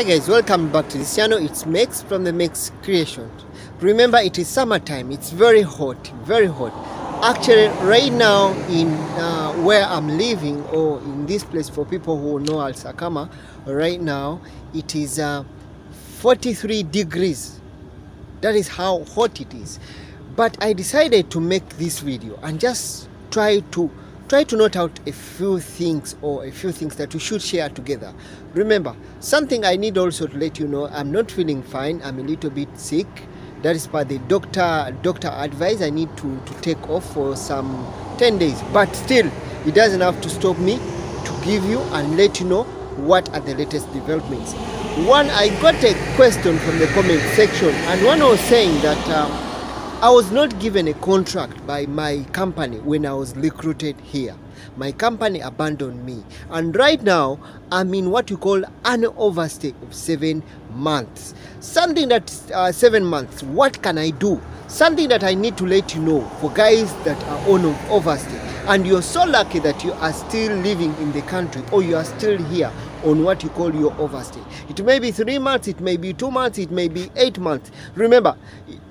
Hi guys, welcome back to this channel. It's Max from the Mex Creation. Remember, it is summertime. It's very hot, very hot. Actually, right now in uh, where I'm living, or in this place for people who know Al Sakama, right now it is uh, 43 degrees. That is how hot it is. But I decided to make this video and just try to try to note out a few things or a few things that we should share together. Remember, something I need also to let you know, I'm not feeling fine. I'm a little bit sick. That is by the doctor doctor advice. I need to, to take off for some 10 days. But still, it doesn't have to stop me to give you and let you know what are the latest developments. One, I got a question from the comment section and one was saying that um, I was not given a contract by my company when I was recruited here. My company abandoned me, and right now I'm in what you call an overstay of seven months. Something that's uh, seven months. What can I do? Something that I need to let you know for guys that are on overstay, and you're so lucky that you are still living in the country or you are still here on what you call your overstay. It may be three months, it may be two months, it may be eight months. Remember,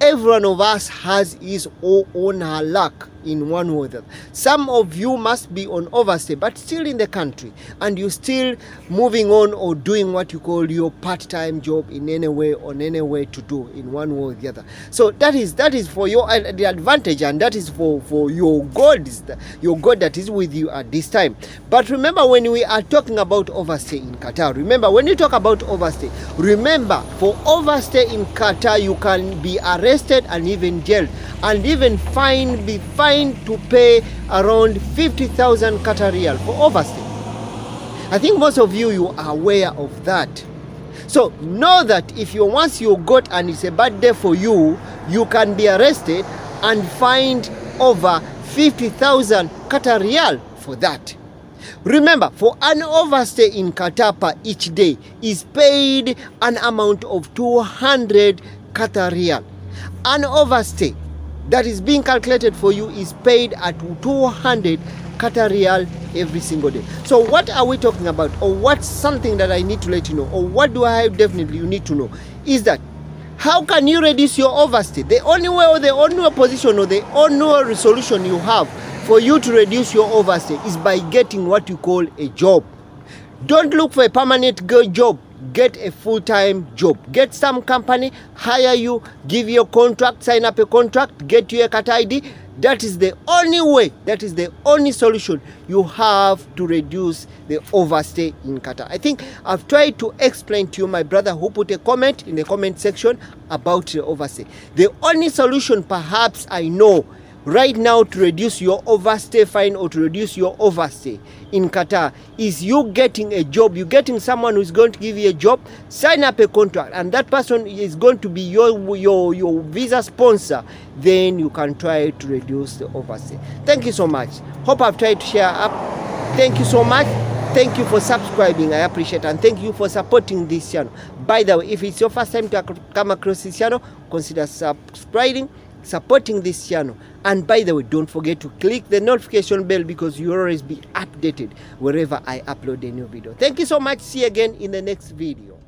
every one of us has his or own luck in one other. Some of you must be on overstay, but still in the country, and you're still moving on or doing what you call your part-time job in any way on any way to do in one way or the other. So that is that is for your uh, the advantage, and that is for for your God your God that is with you at this time. But remember, when we are talking about overstay in Qatar, remember when you talk about overstay, remember for overstay in Qatar, you can be arrested and even jailed, and even fined, be fined to pay around 50,000 Qatar riyal for overstay. I think most of you, you are aware of that. So know that if you once you got and it's a bad day for you, you can be arrested and fined over 50,000 Qatar riyal for that. Remember, for an overstay in Qatar per each day is paid an amount of 200 Qatar riyal. An overstay that is being calculated for you is paid at 200 Qatar every single day. So what are we talking about or what's something that I need to let you know or what do I definitely you need to know is that how can you reduce your overstay? The only way or the only position or the only resolution you have for you to reduce your overstay is by getting what you call a job. Don't look for a permanent job. Get a full-time job. Get some company, hire you, give you a contract, sign up a contract, get you a cat ID. That is the only way, that is the only solution you have to reduce the overstay in Qatar. I think I've tried to explain to you, my brother who put a comment in the comment section about the overstay. The only solution perhaps I know right now to reduce your overstay fine or to reduce your overstay in Qatar is you getting a job, you getting someone who's going to give you a job, sign up a contract, and that person is going to be your your your visa sponsor. Then you can try to reduce the overstay. Thank you so much. Hope I've tried to share up. Thank you so much. Thank you for subscribing. I appreciate and thank you for supporting this channel. By the way, if it's your first time to come across this channel, consider subscribing supporting this channel and by the way don't forget to click the notification bell because you'll always be updated wherever i upload a new video. Thank you so much. See you again in the next video